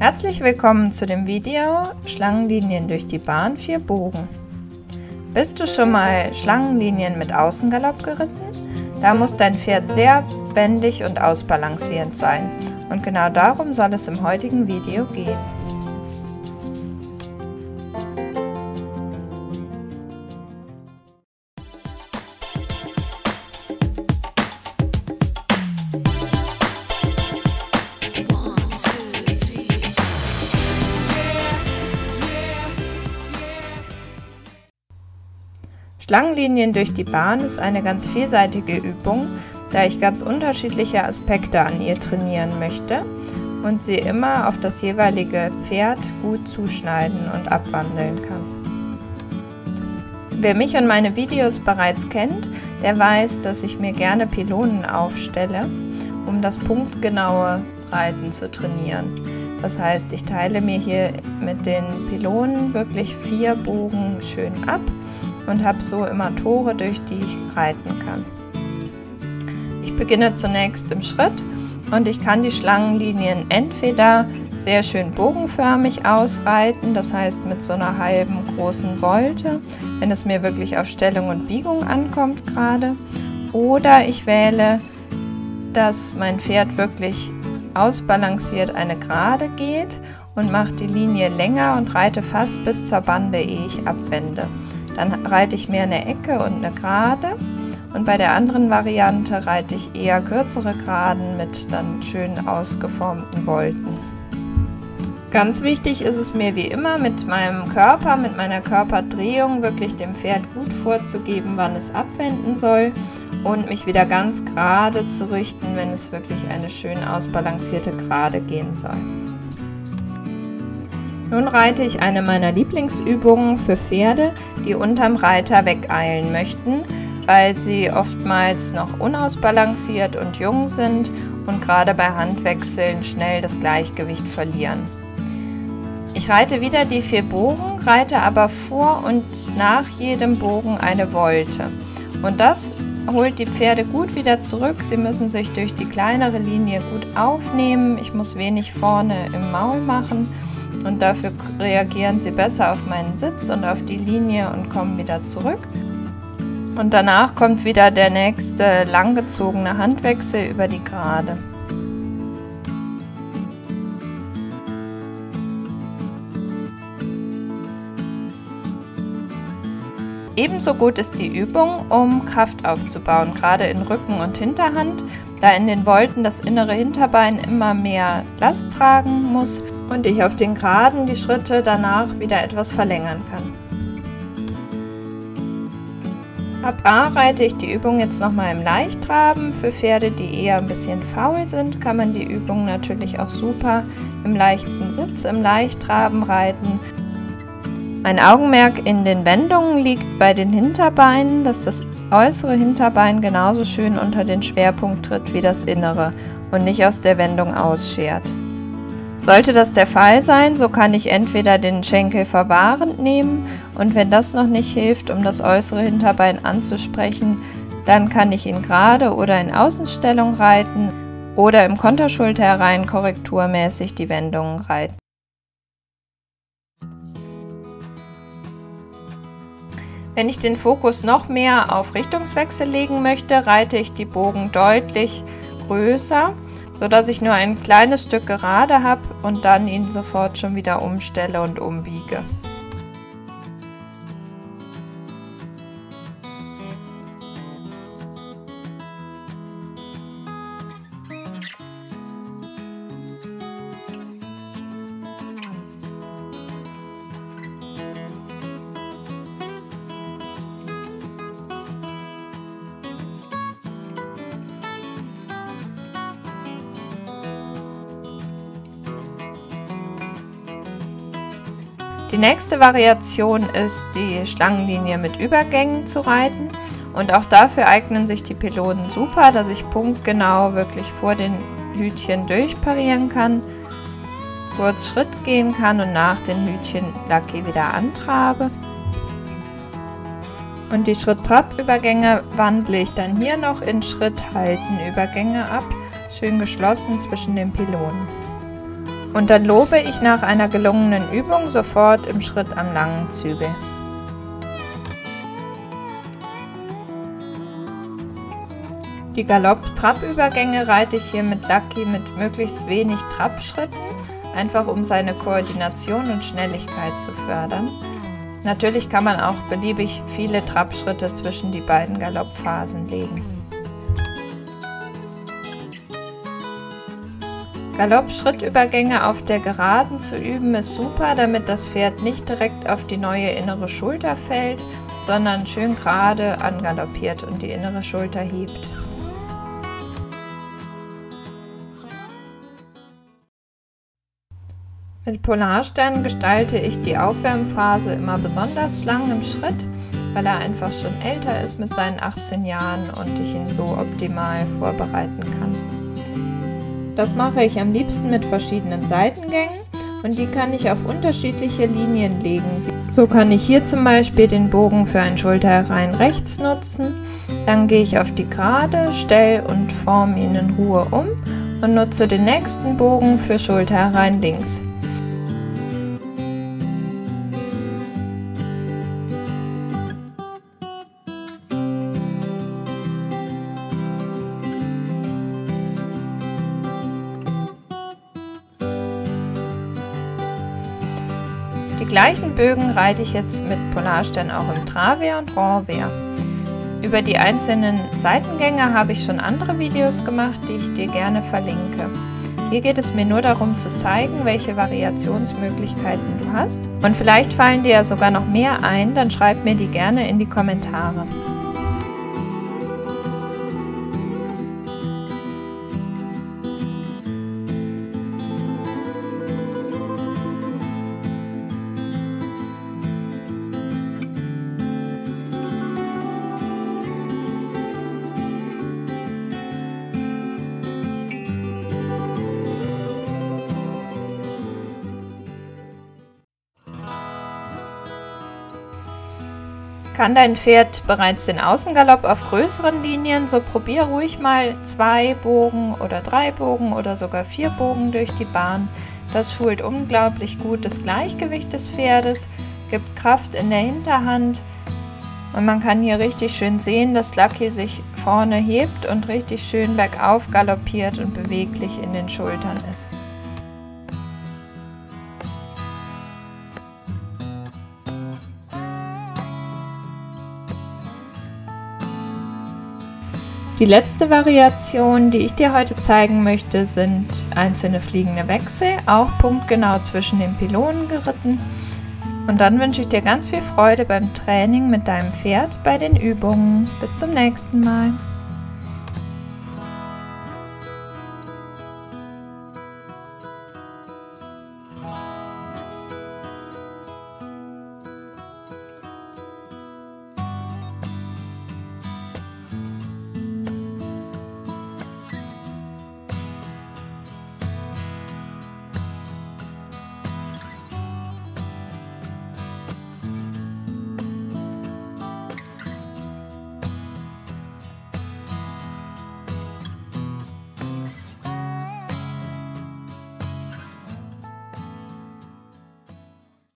Herzlich willkommen zu dem Video Schlangenlinien durch die Bahn 4 Bogen. Bist du schon mal Schlangenlinien mit Außengalopp geritten? Da muss dein Pferd sehr wendig und ausbalancierend sein. Und genau darum soll es im heutigen Video gehen. Schlangenlinien durch die Bahn ist eine ganz vielseitige Übung, da ich ganz unterschiedliche Aspekte an ihr trainieren möchte und sie immer auf das jeweilige Pferd gut zuschneiden und abwandeln kann. Wer mich und meine Videos bereits kennt, der weiß, dass ich mir gerne Pylonen aufstelle, um das punktgenaue Reiten zu trainieren. Das heißt, ich teile mir hier mit den Pylonen wirklich vier Bogen schön ab und habe so immer Tore, durch die ich reiten kann. Ich beginne zunächst im Schritt und ich kann die Schlangenlinien entweder sehr schön bogenförmig ausreiten, das heißt mit so einer halben großen Wolte, wenn es mir wirklich auf Stellung und Biegung ankommt gerade. Oder ich wähle, dass mein Pferd wirklich ausbalanciert eine Gerade geht und mache die Linie länger und reite fast bis zur Bande, ehe ich abwende. Dann reite ich mehr eine Ecke und eine Gerade. Und bei der anderen Variante reite ich eher kürzere Geraden mit dann schön ausgeformten Wolken. Ganz wichtig ist es mir wie immer mit meinem Körper, mit meiner Körperdrehung wirklich dem Pferd gut vorzugeben, wann es abwenden soll und mich wieder ganz gerade zu richten, wenn es wirklich eine schön ausbalancierte Gerade gehen soll. Nun reite ich eine meiner Lieblingsübungen für Pferde, die unterm Reiter wegeilen möchten, weil sie oftmals noch unausbalanciert und jung sind und gerade bei Handwechseln schnell das Gleichgewicht verlieren. Ich reite wieder die vier Bogen, reite aber vor und nach jedem Bogen eine Wolte. Und das holt die Pferde gut wieder zurück. Sie müssen sich durch die kleinere Linie gut aufnehmen. Ich muss wenig vorne im Maul machen und dafür reagieren sie besser auf meinen Sitz und auf die Linie und kommen wieder zurück. Und danach kommt wieder der nächste langgezogene Handwechsel über die Gerade. Ebenso gut ist die Übung, um Kraft aufzubauen, gerade in Rücken und Hinterhand, da in den Volten das innere Hinterbein immer mehr Last tragen muss und ich auf den Geraden die Schritte danach wieder etwas verlängern kann. Ab A reite ich die Übung jetzt nochmal im Leichtraben. Für Pferde, die eher ein bisschen faul sind, kann man die Übung natürlich auch super im leichten Sitz, im Leichtraben reiten. Mein Augenmerk in den Wendungen liegt bei den Hinterbeinen, dass das äußere Hinterbein genauso schön unter den Schwerpunkt tritt wie das innere und nicht aus der Wendung ausschert. Sollte das der Fall sein, so kann ich entweder den Schenkel verwahrend nehmen und wenn das noch nicht hilft, um das äußere Hinterbein anzusprechen, dann kann ich ihn gerade oder in Außenstellung reiten oder im Konterschulter herein korrekturmäßig die Wendungen reiten. Wenn ich den Fokus noch mehr auf Richtungswechsel legen möchte, reite ich die Bogen deutlich größer sodass ich nur ein kleines Stück gerade habe und dann ihn sofort schon wieder umstelle und umbiege. Die nächste Variation ist die Schlangenlinie mit Übergängen zu reiten. Und auch dafür eignen sich die Pylonen super, dass ich punktgenau wirklich vor den Hütchen durchparieren kann, kurz Schritt gehen kann und nach den Hütchen Lucky wieder antrabe. Und die Schritt-Trab-Übergänge wandle ich dann hier noch in Schritt-Halten-Übergänge ab, schön geschlossen zwischen den Pylonen. Und dann lobe ich nach einer gelungenen Übung sofort im Schritt am langen Zügel. Die Galopp-Trab-Übergänge reite ich hier mit Lucky mit möglichst wenig Trabschritten, einfach um seine Koordination und Schnelligkeit zu fördern. Natürlich kann man auch beliebig viele Trabschritte zwischen die beiden Galoppphasen legen. Galopp-Schrittübergänge auf der Geraden zu üben ist super, damit das Pferd nicht direkt auf die neue innere Schulter fällt, sondern schön gerade angaloppiert und die innere Schulter hebt. Mit Polarstern gestalte ich die Aufwärmphase immer besonders lang im Schritt, weil er einfach schon älter ist mit seinen 18 Jahren und ich ihn so optimal vorbereiten kann. Das mache ich am liebsten mit verschiedenen Seitengängen und die kann ich auf unterschiedliche Linien legen. So kann ich hier zum Beispiel den Bogen für ein Schulterherein rechts nutzen, dann gehe ich auf die Gerade, stelle und forme ihn in Ruhe um und nutze den nächsten Bogen für Schulterherein links. Gleichen Bögen reite ich jetzt mit Polarstern auch im Travers und Renvers. Über die einzelnen Seitengänge habe ich schon andere Videos gemacht, die ich dir gerne verlinke. Hier geht es mir nur darum zu zeigen, welche Variationsmöglichkeiten du hast. Und vielleicht fallen dir ja sogar noch mehr ein, dann schreib mir die gerne in die Kommentare. Kann dein Pferd bereits den Außengalopp auf größeren Linien, so probier ruhig mal zwei Bogen oder drei Bogen oder sogar vier Bogen durch die Bahn. Das schult unglaublich gut das Gleichgewicht des Pferdes, gibt Kraft in der Hinterhand und man kann hier richtig schön sehen, dass Lucky sich vorne hebt und richtig schön bergauf galoppiert und beweglich in den Schultern ist. Die letzte Variation, die ich dir heute zeigen möchte, sind einzelne fliegende Wechsel, auch punktgenau zwischen den Pylonen geritten. Und dann wünsche ich dir ganz viel Freude beim Training mit deinem Pferd bei den Übungen. Bis zum nächsten Mal.